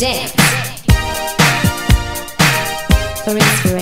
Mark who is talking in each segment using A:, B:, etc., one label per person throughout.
A: dance for inspiration.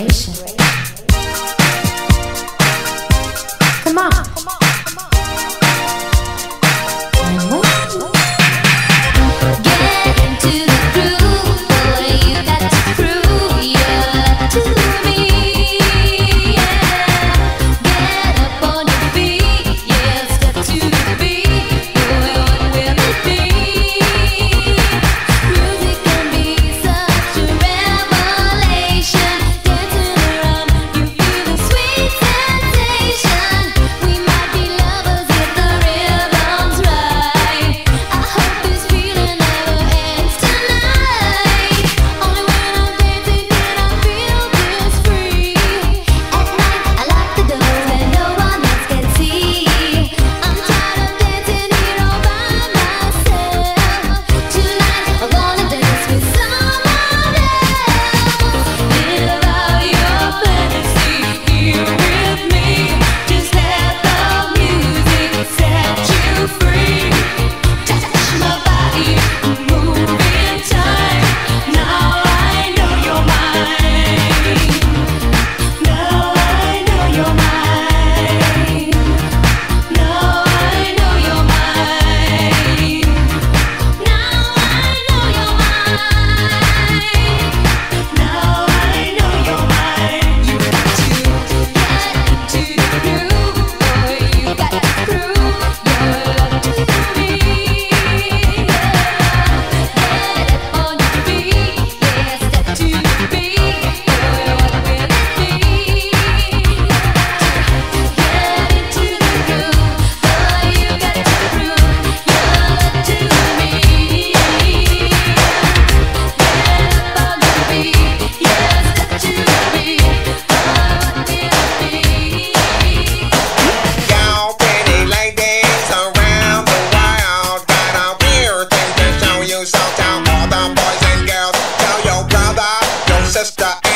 A: ancestor.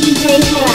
A: DJ Show.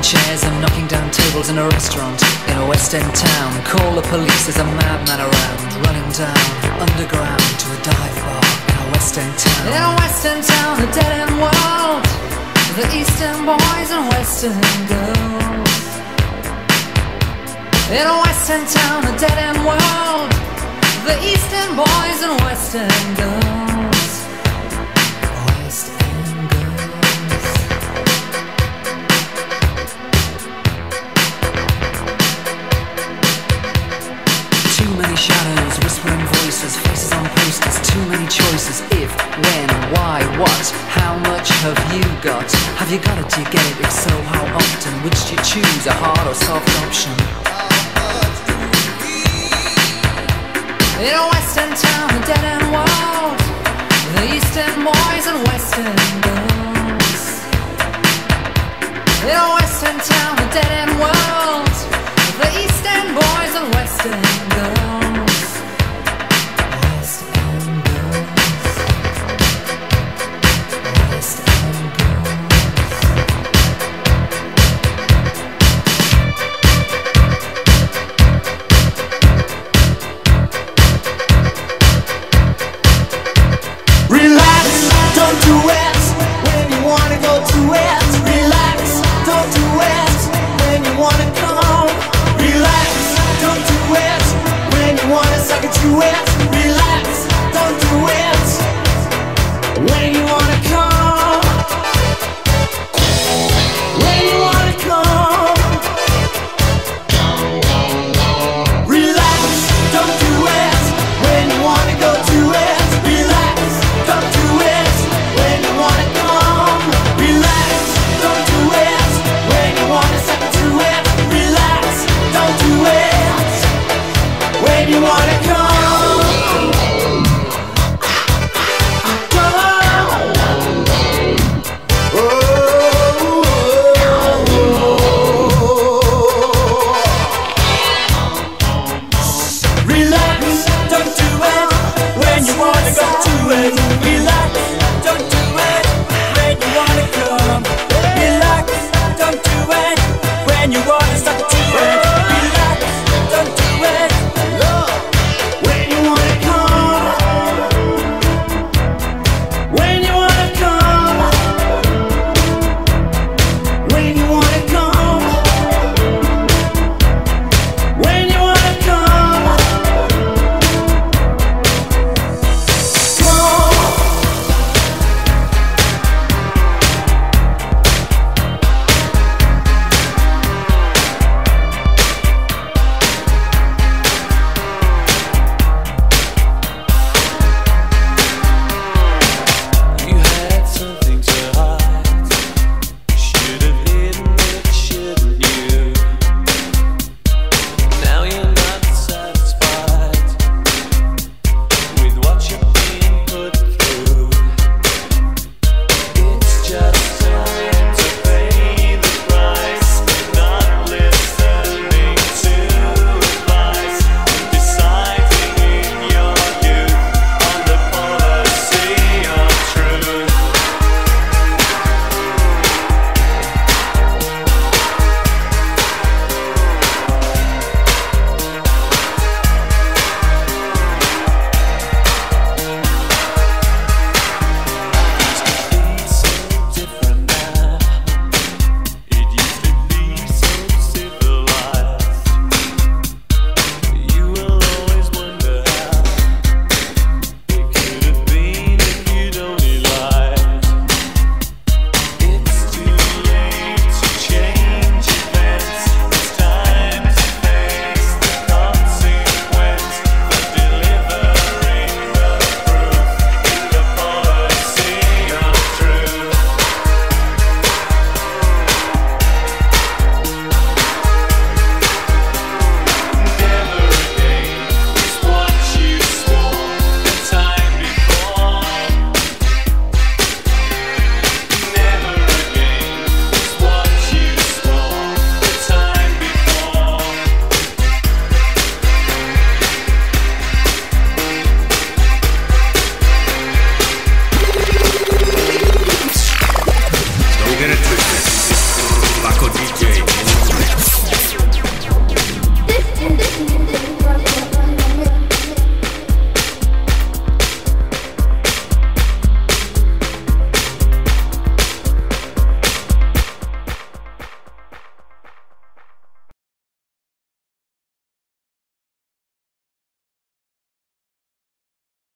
A: Chairs and knocking down tables in a restaurant in a West End town. Call the police, there's a madman around, running down underground to a dive bar in a West End town. In a West End town, a dead end world. The Eastern boys and Western girls. In a Western town, a dead end world. The Eastern boys and Western girls. Many shadows, whispering voices, faces on posters, too many choices. If, when, why, what, how much have you got? Have you got it? Do you get it? If so, how often? Which do you choose, a hard or soft option? In a western town, a dead end world, the eastern boys and western girls. In a western town, a dead end world, the eastern boys and western girls.
B: Suck don't do it when you wanna go to it. relax.